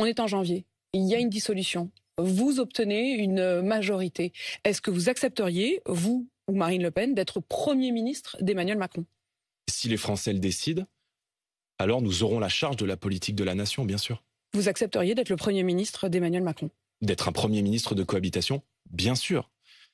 On est en janvier. Il y a une dissolution. Vous obtenez une majorité. Est-ce que vous accepteriez, vous ou Marine Le Pen, d'être Premier ministre d'Emmanuel Macron? Si les Français le décident, alors nous aurons la charge de la politique de la nation, bien sûr. Vous accepteriez d'être le Premier ministre d'Emmanuel Macron? D'être un Premier ministre de cohabitation Bien sûr.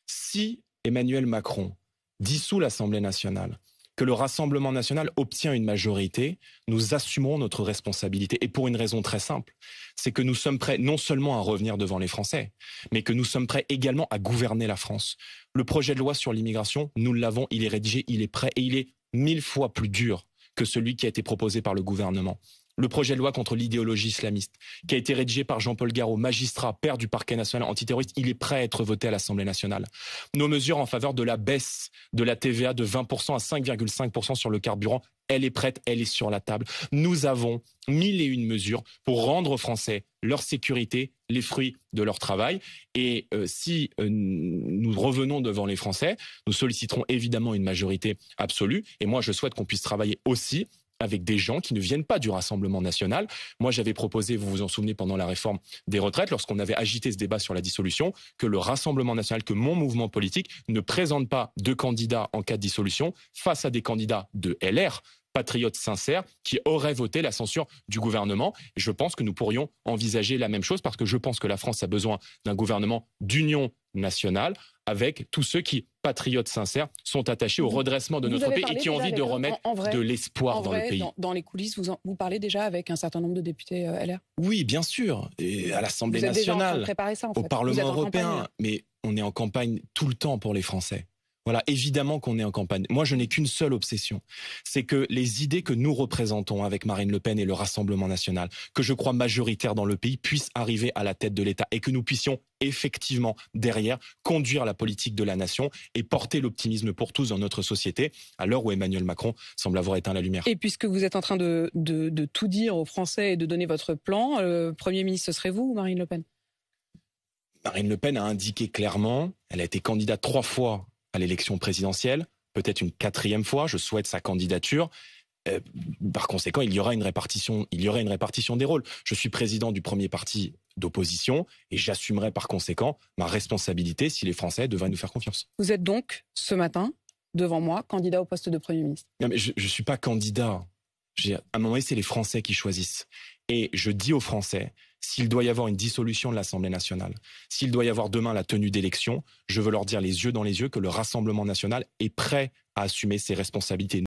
Si Emmanuel Macron dissout l'Assemblée nationale, que le Rassemblement national obtient une majorité, nous assumerons notre responsabilité. Et pour une raison très simple, c'est que nous sommes prêts non seulement à revenir devant les Français, mais que nous sommes prêts également à gouverner la France. Le projet de loi sur l'immigration, nous l'avons, il est rédigé, il est prêt et il est mille fois plus dur que celui qui a été proposé par le gouvernement le projet de loi contre l'idéologie islamiste, qui a été rédigé par Jean-Paul Garot, magistrat, père du parquet national antiterroriste, il est prêt à être voté à l'Assemblée nationale. Nos mesures en faveur de la baisse de la TVA de 20% à 5,5% sur le carburant, elle est prête, elle est sur la table. Nous avons mille et une mesures pour rendre aux Français leur sécurité, les fruits de leur travail. Et euh, si euh, nous revenons devant les Français, nous solliciterons évidemment une majorité absolue. Et moi, je souhaite qu'on puisse travailler aussi avec des gens qui ne viennent pas du Rassemblement national. Moi, j'avais proposé, vous vous en souvenez, pendant la réforme des retraites, lorsqu'on avait agité ce débat sur la dissolution, que le Rassemblement national, que mon mouvement politique ne présente pas de candidats en cas de dissolution face à des candidats de LR patriotes sincères qui auraient voté la censure du gouvernement. Je pense que nous pourrions envisager la même chose parce que je pense que la France a besoin d'un gouvernement d'union nationale avec tous ceux qui, patriotes sincères, sont attachés au redressement de notre pays et qui ont envie de remettre de l'espoir dans le pays. Dans, les coulisses, vous, vous parlez déjà avec un certain nombre de députés euh, LR Oui, bien sûr. Et à l'Assemblée nationale, ça, au Parlement européen. Mais on est en campagne tout le temps pour les Français. Voilà, évidemment qu'on est en campagne. Moi, je n'ai qu'une seule obsession, c'est que les idées que nous représentons avec Marine Le Pen et le Rassemblement national, que je crois majoritaire dans le pays, puissent arriver à la tête de l'État et que nous puissions effectivement derrière conduire la politique de la nation et porter l'optimisme pour tous dans notre société à l'heure où Emmanuel Macron semble avoir éteint la lumière. Et puisque vous êtes en train de, de, tout dire aux Français et de donner votre plan, le Premier ministre, ce serait vous ou Marine Le Pen? Marine Le Pen a indiqué clairement, elle a été candidate trois fois à l'élection présidentielle, peut-être une quatrième fois. Je souhaite sa candidature. Euh, par conséquent, il y aura une répartition, il y aurait une répartition des rôles. Je suis président du premier parti d'opposition et j'assumerai par conséquent ma responsabilité si les Français devraient nous faire confiance. Vous êtes donc ce matin devant moi candidat au poste de premier ministre. Non, mais je ne suis pas candidat. À un moment donné, c'est les Français qui choisissent. Et je dis aux Français, s'il doit y avoir une dissolution de l'Assemblée nationale, s'il doit y avoir demain la tenue d'élections, je veux leur dire les yeux dans les yeux que le Rassemblement national est prêt à assumer ses responsabilités.